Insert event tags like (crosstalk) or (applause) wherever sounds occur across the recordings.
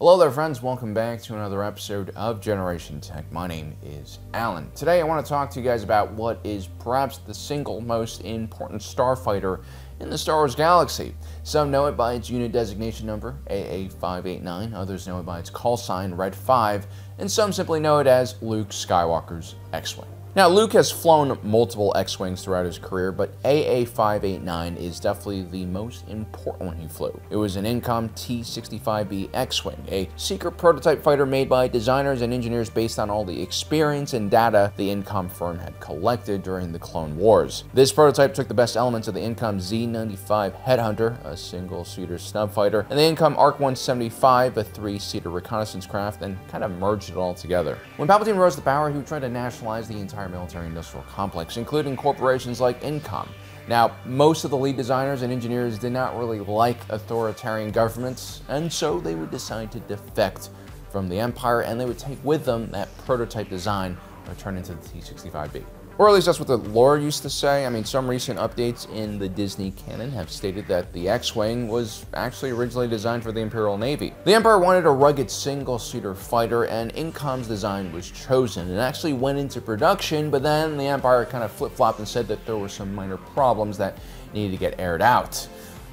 Hello there friends, welcome back to another episode of Generation Tech. My name is Allen. Today I want to talk to you guys about what is perhaps the single most important starfighter in the Star Wars galaxy. Some know it by its unit designation number, AA589, others know it by its call sign, Red 5, and some simply know it as Luke Skywalker's X-Wing. Now, Luke has flown multiple X-Wings throughout his career, but AA589 is definitely the most important one he flew. It was an Incom T-65B X-Wing, a secret prototype fighter made by designers and engineers based on all the experience and data the Incom firm had collected during the Clone Wars. This prototype took the best elements of the Incom Z95 Headhunter, a single-seater snub fighter, and the Incom ARC-175, a three-seater reconnaissance craft, and kind of merged it all together. When Palpatine rose to power, he try to nationalize the entire entire military-industrial complex, including corporations like Incom. Now, most of the lead designers and engineers did not really like authoritarian governments, and so they would decide to defect from the Empire, and they would take with them that prototype design and turn into the T-65B. Or at least that's what the lore used to say. I mean, some recent updates in the Disney canon have stated that the X-Wing was actually originally designed for the Imperial Navy. The Empire wanted a rugged single-seater fighter, and Incom's design was chosen. It actually went into production, but then the Empire kind of flip-flopped and said that there were some minor problems that needed to get aired out.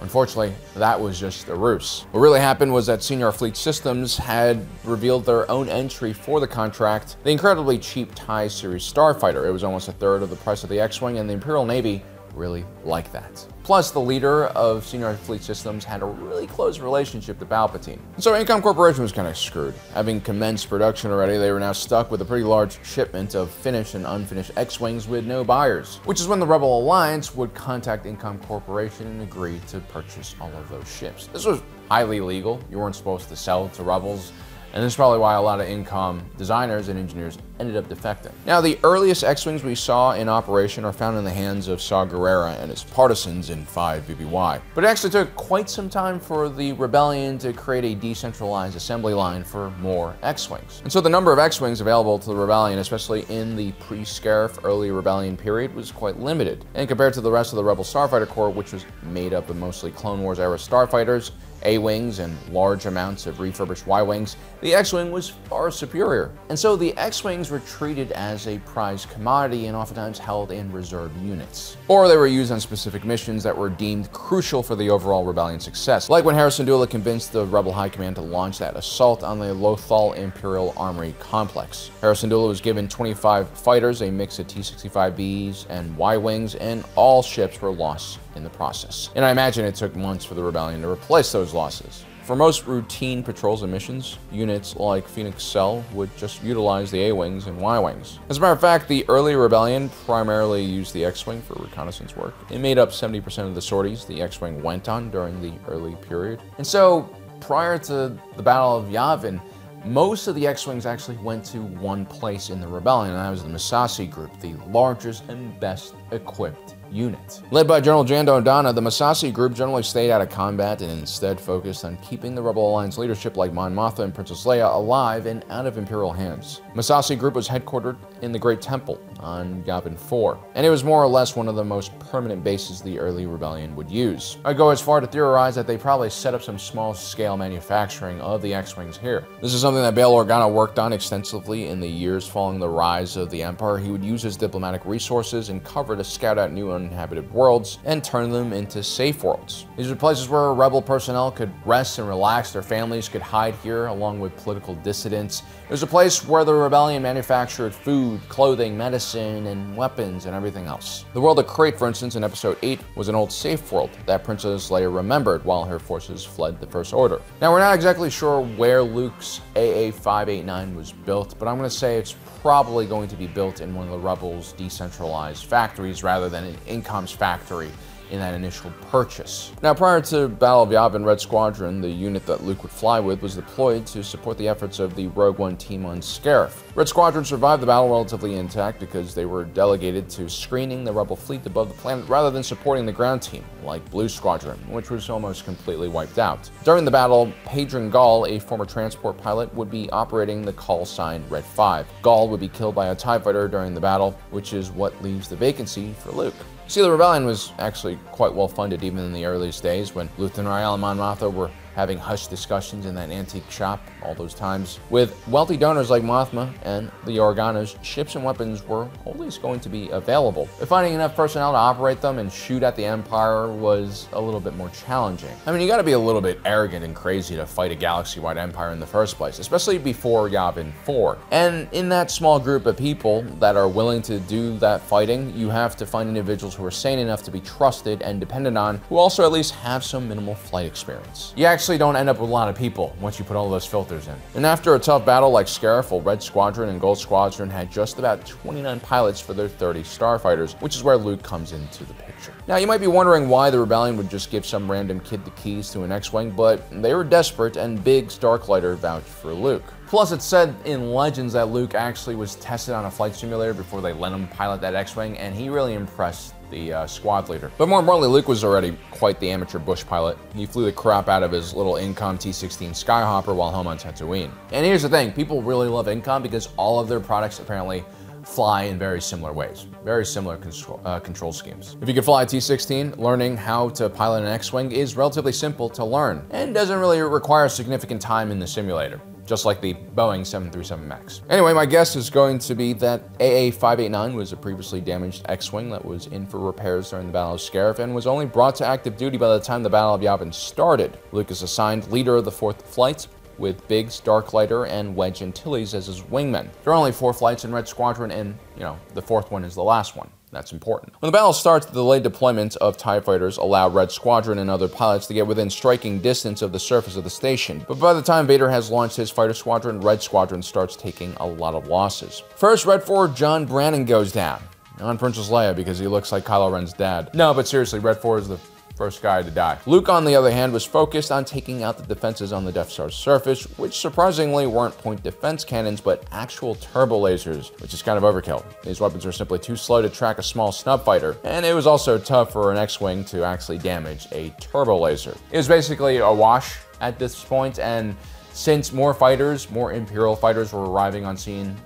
Unfortunately, that was just a ruse. What really happened was that Sienar Fleet Systems had revealed their own entry for the contract, the incredibly cheap TIE Series Starfighter. It was almost a third of the price of the X-Wing, and the Imperial Navy really liked that. Plus, the leader of Sienar Fleet Systems had a really close relationship to Palpatine. So Incom Corporation was kind of screwed. Having commenced production already, they were now stuck with a pretty large shipment of finished and unfinished X-Wings with no buyers, which is when the Rebel Alliance would contact Incom Corporation and agree to purchase all of those ships. This was highly illegal. You weren't supposed to sell to rebels and this is probably why a lot of Incom designers and engineers ended up defecting. Now, the earliest X-Wings we saw in operation are found in the hands of Saw Gerrera and his partisans in 5 BBY. But it actually took quite some time for the Rebellion to create a decentralized assembly line for more X-Wings. And so the number of X-Wings available to the Rebellion, especially in the pre-Scarif early Rebellion period, was quite limited. And compared to the rest of the Rebel Starfighter Corps, which was made up of mostly Clone Wars era starfighters, a-Wings and large amounts of refurbished Y-Wings, the X-Wing was far superior. And so the X-Wings were treated as a prized commodity and oftentimes held in reserve units. Or they were used on specific missions that were deemed crucial for the overall rebellion success, like when Hera Syndulla convinced the Rebel High Command to launch that assault on the Lothal Imperial Armory Complex. Hera Syndulla was given 25 fighters, a mix of T-65Bs and Y-Wings, and all ships were lost in the process. And I imagine it took months for the rebellion to replace those losses. For most routine patrols and missions, units like Phoenix Cell would just utilize the A-Wings and Y-Wings. As a matter of fact, the early rebellion primarily used the X-Wing for reconnaissance work. It made up 70% of the sorties the X-Wing went on during the early period. And so, prior to the Battle of Yavin, most of the X-Wings actually went to one place in the rebellion, and that was the Massassi Group, the largest and best equipped unit. Led by General Jan Dodonna, the Massassi group generally stayed out of combat and instead focused on keeping the Rebel Alliance leadership like Mon Mothma and Princess Leia alive and out of Imperial hands. Massassi group was headquartered in the Great Temple on Yavin 4, and it was more or less one of the most permanent bases the early rebellion would use. I go as far to theorize that they probably set up some small-scale manufacturing of the X-Wings here. This is something that Bail Organa worked on extensively in the years following the rise of the Empire. He would use his diplomatic resources and cover to scout out new uninhabited worlds and turn them into safe worlds. These were places where rebel personnel could rest and relax, their families could hide here along with political dissidents. It was a place where the rebellion manufactured food, clothing, medicine, and weapons and everything else. The world of Crait, for instance, in episode 8 was an old safe world that Princess Leia remembered while her forces fled the First Order. Now, we're not exactly sure where Luke's AA-589 was built, but I'm going to say it's probably going to be built in one of the Rebels' decentralized factories rather than an Incom's factory in that initial purchase. Now, prior to Battle of Yavin, Red Squadron, the unit that Luke would fly with, was deployed to support the efforts of the Rogue One team on Scarif. Red Squadron survived the battle relatively intact because they were delegated to screening the Rebel fleet above the planet rather than supporting the ground team, like Blue Squadron, which was almost completely wiped out. During the battle, Pedrin Gaul, a former transport pilot, would be operating the call sign Red 5. Gaul would be killed by a TIE fighter during the battle, which is what leaves the vacancy for Luke. See, the rebellion was actually quite well funded even in the earliest days when Luthen Rael and Mon Mothma were having hushed discussions in that antique shop all those times. With wealthy donors like Mothma and the Organas, ships and weapons were always going to be available. But finding enough personnel to operate them and shoot at the Empire was a little bit more challenging. I mean, you gotta be a little bit arrogant and crazy to fight a galaxy-wide empire in the first place, especially before Yavin 4. And in that small group of people that are willing to do that fighting, you have to find individuals who are sane enough to be trusted and dependent on, who also at least have some minimal flight experience. You actually don't end up with a lot of people once you put all those filters in. And after a tough battle like Scarif, Red Squadron and Gold Squadron had just about 29 pilots for their 30 starfighters, which is where Luke comes into the picture. Now, you might be wondering why the Rebellion would just give some random kid the keys to an X-Wing, but they were desperate and Biggs Darklighter vouched for Luke. Plus, it's said in Legends that Luke actually was tested on a flight simulator before they let him pilot that X-Wing, and he really impressed the uh, squad leader. But more importantly, Luke was already quite the amateur bush pilot. He flew the crap out of his little Incom T-16 Skyhopper while home on Tatooine. And here's the thing, people really love Incom because all of their products apparently fly in very similar ways, very similar control, uh, control schemes. If you can fly a T-16, learning how to pilot an X-Wing is relatively simple to learn and doesn't really require significant time in the simulator just like the Boeing 737 MAX. Anyway, my guess is going to be that AA-589 was a previously damaged X-Wing that was in for repairs during the Battle of Scarif and was only brought to active duty by the time the Battle of Yavin started. Lucas assigned leader of the fourth flight, with Biggs, Darklighter, and Wedge Antilles as his wingmen. There are only four flights in Red Squadron, and, you know, the fourth one is the last one. That's important. When the battle starts, the delayed deployments of TIE fighters allow Red Squadron and other pilots to get within striking distance of the surface of the station. But by the time Vader has launched his fighter squadron, Red Squadron starts taking a lot of losses. First, Red 4 John Brannon goes down. On Princess Leia because he looks like Kylo Ren's dad. No, but seriously, Red 4 is the first guy to die. Luke, on the other hand, was focused on taking out the defenses on the Death Star's surface, which surprisingly weren't point defense cannons, but actual turbo lasers, which is kind of overkill. These weapons are simply too slow to track a small snub fighter, and it was also tough for an X-Wing to actually damage a turbo laser. It was basically a wash at this point, and since more fighters, more Imperial fighters were arriving on scene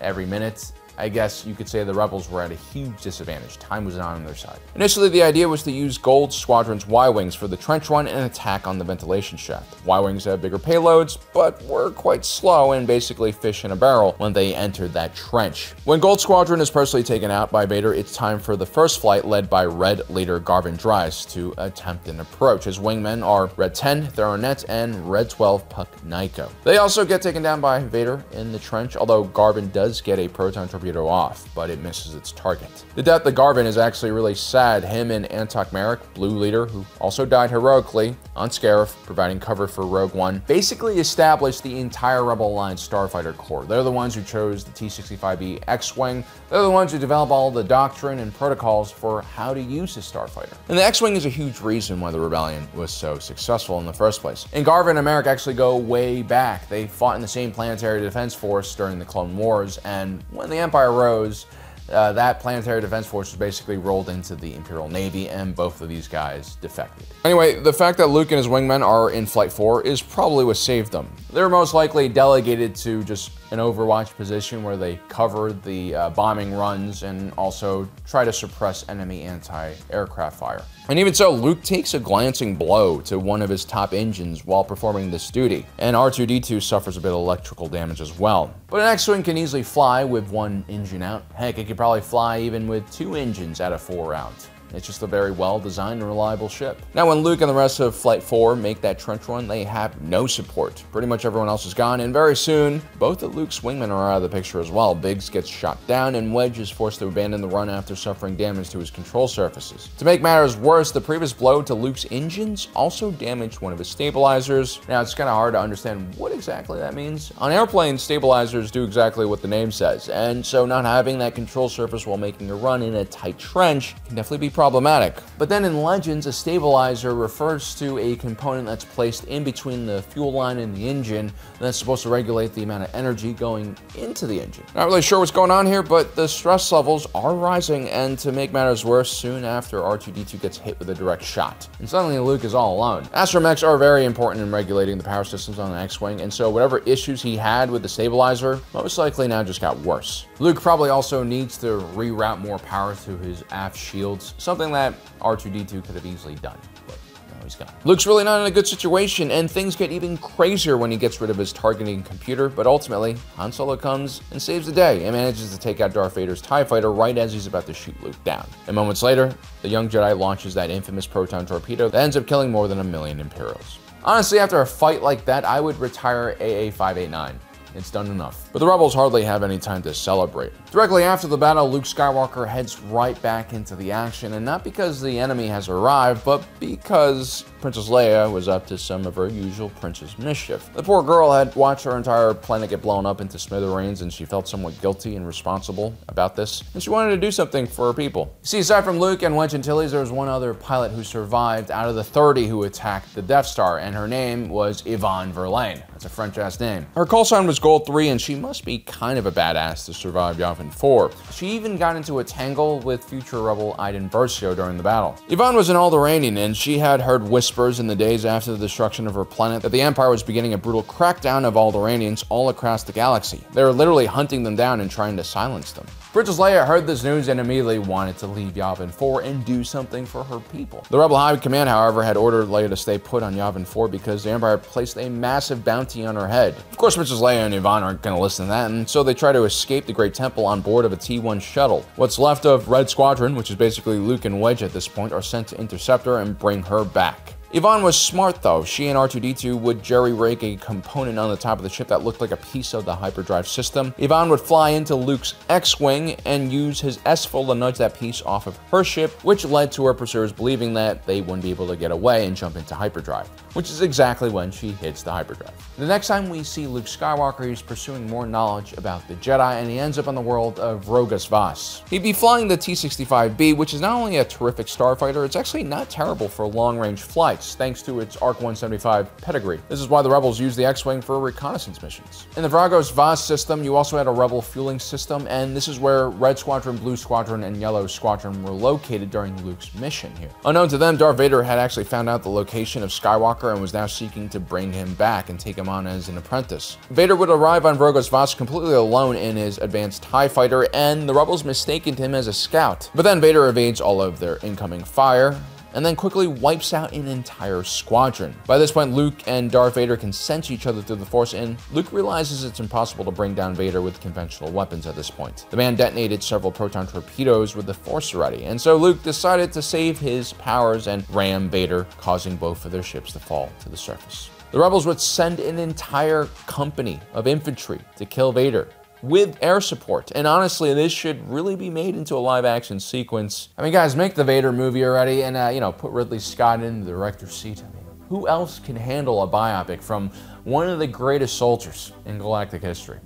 every minute, I guess you could say the rebels were at a huge disadvantage. Time was not on their side. Initially, the idea was to use Gold Squadron's Y-Wings for the trench run and attack on the ventilation shaft. Y-Wings had bigger payloads, but were quite slow and basically fish in a barrel when they entered that trench. When Gold Squadron is personally taken out by Vader, it's time for the first flight led by Red leader Garvin Dreis to attempt an approach. His wingmen are Red 10, Theron Nett, and Red 12, Puck Naeco. They also get taken down by Vader in the trench, although Garvin does get a proton torpedo off, but it misses its target. The death of Garvin is actually really sad. Him and Antoc Merrick, Blue Leader, who also died heroically on Scarif, providing cover for Rogue One, basically established the entire Rebel Alliance Starfighter Corps. They're the ones who chose the T-65B X-Wing. They're the ones who develop all the doctrine and protocols for how to use a starfighter. And the X-Wing is a huge reason why the Rebellion was so successful in the first place. And Garvin and Merrick actually go way back. They fought in the same planetary defense force during the Clone Wars, and when the Empire Rose, uh, that planetary defense force was basically rolled into the Imperial Navy, and both of these guys defected. Anyway, the fact that Luke and his wingmen are in Flight 4 is probably what saved them. They're most likely delegated to just an overwatch position where they cover the uh, bombing runs and also try to suppress enemy anti-aircraft fire. And even so, Luke takes a glancing blow to one of his top engines while performing this duty, and R2-D2 suffers a bit of electrical damage as well. But an X-Wing can easily fly with one engine out. Heck, it could probably fly even with two engines out of four out. It's just a very well-designed and reliable ship. Now, when Luke and the rest of Flight 4 make that trench run, they have no support. Pretty much everyone else is gone, and very soon, both of Luke's wingmen are out of the picture as well. Biggs gets shot down, and Wedge is forced to abandon the run after suffering damage to his control surfaces. To make matters worse, the previous blow to Luke's engines also damaged one of his stabilizers. Now, it's kind of hard to understand what exactly that means. On airplanes, stabilizers do exactly what the name says, and so not having that control surface while making a run in a tight trench can definitely be problematic. But then in Legends, a stabilizer refers to a component that's placed in between the fuel line and the engine that's supposed to regulate the amount of energy going into the engine. Not really sure what's going on here, but the stress levels are rising, and to make matters worse, soon after R2-D2 gets hit with a direct shot. And suddenly Luke is all alone. Astromechs are very important in regulating the power systems on an X-Wing, and so whatever issues he had with the stabilizer most likely now just got worse. Luke probably also needs to reroute more power through his aft shields, something that R2-D2 could have easily done. But he's gone. Luke's really not in a good situation, and things get even crazier when he gets rid of his targeting computer, but ultimately, Han Solo comes and saves the day and manages to take out Darth Vader's TIE fighter right as he's about to shoot Luke down. And moments later, the young Jedi launches that infamous proton torpedo that ends up killing more than a million Imperials. Honestly, after a fight like that, I would retire AA589. It's done enough. But the rebels hardly have any time to celebrate. Directly after the battle, Luke Skywalker heads right back into the action, and not because the enemy has arrived, but because Princess Leia was up to some of her usual princess mischief. The poor girl had watched her entire planet get blown up into smithereens, and she felt somewhat guilty and responsible about this, and she wanted to do something for her people. See, aside from Luke and Wedge Antilles, there was one other pilot who survived out of the 30 who attacked the Death Star, and her name was Yvonne Verlaine. That's a French-ass name. Her call sign was Gold 3, and she must be kind of a badass to survive Yavin 4. She even got into a tangle with future rebel Iden Versio during the battle. Yvonne was an Alderaanian, and she had heard whispers in the days after the destruction of her planet that the Empire was beginning a brutal crackdown of Alderaanians all across the galaxy. They were literally hunting them down and trying to silence them. Princess Leia heard this news and immediately wanted to leave Yavin 4 and do something for her people. The Rebel High Command, however, had ordered Leia to stay put on Yavin 4 because the Empire placed a massive bounty on her head. Of course, Princess Leia and Yvonne aren't going to listen to that, and so they try to escape the Great Temple on board of a T-1 shuttle. What's left of Red Squadron, which is basically Luke and Wedge at this point, are sent to intercept her and bring her back. Yvonne was smart though. She and R2-D2 would jerry-rig a component on the top of the ship that looked like a piece of the hyperdrive system. Yvonne would fly into Luke's X-Wing and use his S-foil to nudge that piece off of her ship, which led to her pursuers believing that they wouldn't be able to get away and jump into hyperdrive, which is exactly when she hits the hyperdrive. The next time we see Luke Skywalker, he's pursuing more knowledge about the Jedi, and he ends up on the world of Vrogas Vas. He'd be flying the T-65B, which is not only a terrific starfighter, it's actually not terrible for long-range flights, thanks to its ARC-175 pedigree. This is why the Rebels used the X-Wing for reconnaissance missions. In the Vrogas Vas system, you also had a Rebel fueling system, and this is where Red Squadron, Blue Squadron, and Yellow Squadron were located during Luke's mission here. Unknown to them, Darth Vader had actually found out the location of Skywalker and was now seeking to bring him back and take him on as an apprentice. Vader would arrive on Vrogas Vas completely alone in his advanced TIE fighter, and the Rebels mistaken him as a scout. But then Vader evades all of their incoming fire, and then quickly wipes out an entire squadron. By this point, Luke and Darth Vader can sense each other through the Force, and Luke realizes it's impossible to bring down Vader with conventional weapons at this point. The man detonated several proton torpedoes with the Force already, and so Luke decided to save his powers and ram Vader, causing both of their ships to fall to the surface. The rebels would send an entire company of infantry to kill Vader with air support. And honestly, this should really be made into a live action sequence. I mean, guys, make the Vader movie already and, uh, you know, put Ridley Scott in the director's seat. I mean, who else can handle a biopic from one of the greatest soldiers in galactic history?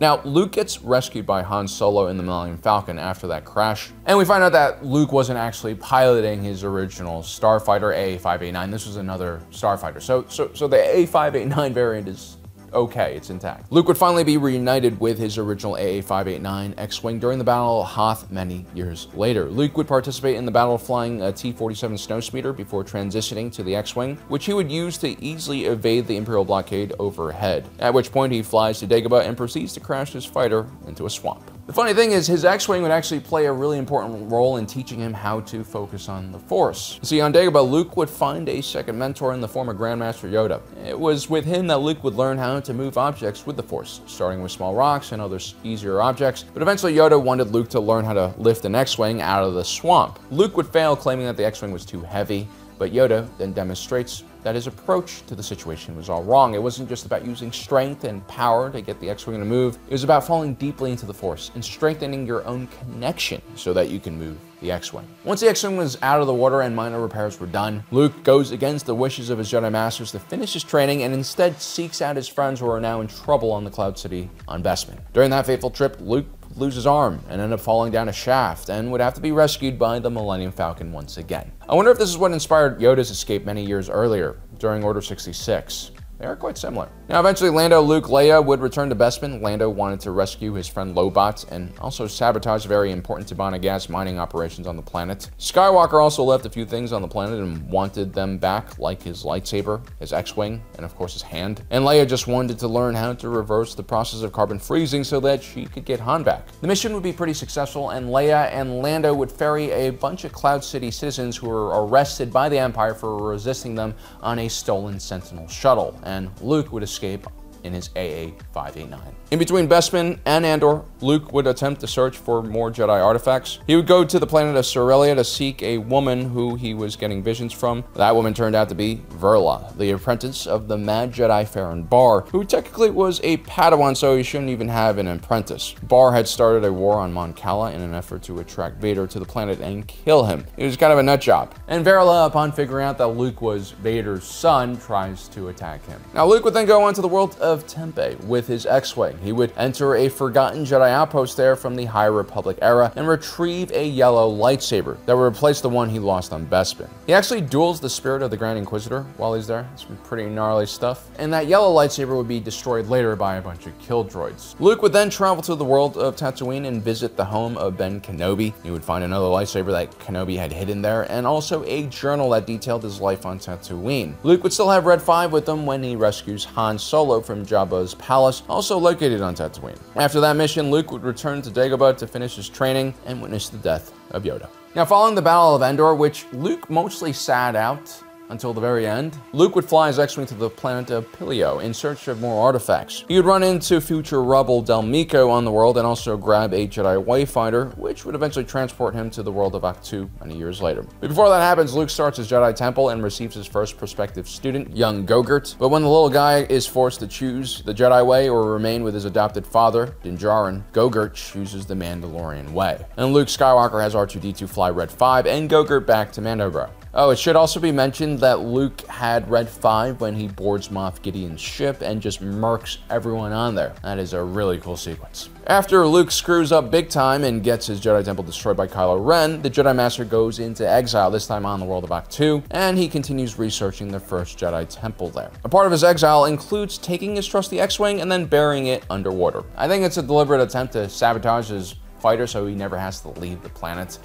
Now, Luke gets rescued by Han Solo in the Millennium Falcon after that crash, and we find out that Luke wasn't actually piloting his original Starfighter A589. This was another Starfighter. So, so, so the A589 (laughs) variant is okay, it's intact. Luke would finally be reunited with his original AA-589 X-Wing during the Battle of Hoth many years later. Luke would participate in the battle flying a T-47 Snowspeeder before transitioning to the X-Wing, which he would use to easily evade the Imperial blockade overhead, at which point he flies to Dagobah and proceeds to crash his fighter into a swamp. The funny thing is, his X-Wing would actually play a really important role in teaching him how to focus on the Force. See, on Dagobah, Luke would find a second mentor in the form of Grandmaster Yoda. It was with him that Luke would learn how to move objects with the Force, starting with small rocks and other easier objects, but eventually Yoda wanted Luke to learn how to lift an X-Wing out of the swamp. Luke would fail, claiming that the X-Wing was too heavy, but Yoda then demonstrates that his approach to the situation was all wrong. It wasn't just about using strength and power to get the X-Wing to move. It was about falling deeply into the Force and strengthening your own connection so that you can move the X-Wing. Once the X-Wing was out of the water and minor repairs were done, Luke goes against the wishes of his Jedi Masters to finish his training and instead seeks out his friends who are now in trouble on the Cloud City on Bespin. During that fateful trip, Luke lose his arm and end up falling down a shaft and would have to be rescued by the Millennium Falcon once again. I wonder if this is what inspired Yoda's escape many years earlier during Order 66. They are quite similar. Now, eventually, Lando, Luke, Leia would return to Bespin. Lando wanted to rescue his friend Lobot and also sabotage very important Tibanna gas mining operations on the planet. Skywalker also left a few things on the planet and wanted them back, like his lightsaber, his X-Wing, and of course his hand. And Leia just wanted to learn how to reverse the process of carbon freezing so that she could get Han back. The mission would be pretty successful, and Leia and Lando would ferry a bunch of Cloud City citizens who were arrested by the Empire for resisting them on a stolen Sentinel shuttle, and Luke would escape in his AA-589. In between Bespin and Endor, Luke would attempt to search for more Jedi artifacts. He would go to the planet of Sorelia to seek a woman who he was getting visions from. That woman turned out to be Verla, the apprentice of the Mad Jedi Ferren Barr, who technically was a Padawan, so he shouldn't even have an apprentice. Barr had started a war on Mon Cala in an effort to attract Vader to the planet and kill him. It was kind of a nut job. And Verla, upon figuring out that Luke was Vader's son, tries to attack him. Now, Luke would then go on to the world of Tempe with his X-Wing. He would enter a forgotten Jedi outpost there from the High Republic era and retrieve a yellow lightsaber that would replace the one he lost on Bespin. He actually duels the spirit of the Grand Inquisitor while he's there. Some pretty gnarly stuff. And that yellow lightsaber would be destroyed later by a bunch of kill droids. Luke would then travel to the world of Tatooine and visit the home of Ben Kenobi. He would find another lightsaber that Kenobi had hidden there and also a journal that detailed his life on Tatooine. Luke would still have Red 5 with him when he rescues Han Solo from Jabba's palace, also located on Tatooine. After that mission, Luke would return to Dagobah to finish his training and witness the death of Yoda. Now, following the Battle of Endor, which Luke mostly sat out, until the very end. Luke would fly his X-Wing to the planet of Pillio in search of more artifacts. He would run into future rebel Del Meeko on the world and also grab a Jedi Wayfinder, which would eventually transport him to the world of Ahch-To many years later. But before that happens, Luke starts his Jedi Temple and receives his first prospective student, young Gogurt. But when the little guy is forced to choose the Jedi way or remain with his adopted father, Din Djarin, Gogurt chooses the Mandalorian way. And Luke Skywalker has R2-D2 fly Red 5 and Gogurt back to Mandalore. Oh, it should also be mentioned that Luke had Red 5 when he boards Moff Gideon's ship and just murks everyone on there. That is a really cool sequence. After Luke screws up big time and gets his Jedi Temple destroyed by Kylo Ren, the Jedi Master goes into exile, this time on the world of Ahch-To, and he continues researching the first Jedi Temple there. A part of his exile includes taking his trusty X-Wing and then burying it underwater. I think it's a deliberate attempt to sabotage his fighter so he never has to leave the planet.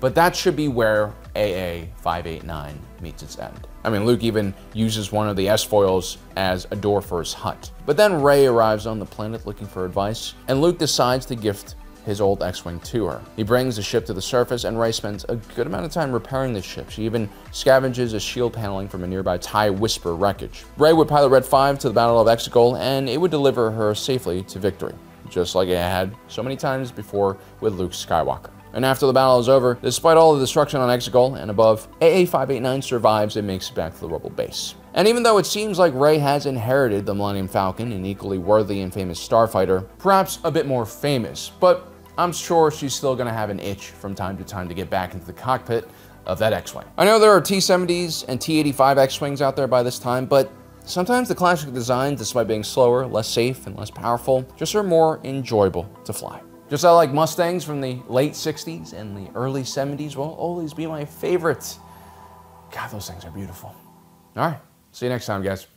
But that should be where AA 589 meets its end. I mean, Luke even uses one of the S-foils as a door for his hut. But then Rey arrives on the planet looking for advice, and Luke decides to gift his old X-Wing to her. He brings the ship to the surface, and Rey spends a good amount of time repairing the ship. She even scavenges a shield paneling from a nearby TIE Whisper wreckage. Rey would pilot Red 5 to the Battle of Exegol, and it would deliver her safely to victory, just like it had so many times before with Luke Skywalker. And after the battle is over, despite all the destruction on Exegol and above, AA-589 survives and makes it back to the Rebel base. And even though it seems like Rey has inherited the Millennium Falcon, an equally worthy and famous starfighter, perhaps a bit more famous, but I'm sure she's still going to have an itch from time to time to get back into the cockpit of that X-Wing. I know there are T-70s and T-85 X-Wings out there by this time, but sometimes the classic designs, despite being slower, less safe, and less powerful, just are more enjoyable to fly. Just like Mustangs from the late 60s and the early 70s will always be my favorites. God, those things are beautiful. All right, see you next time, guys.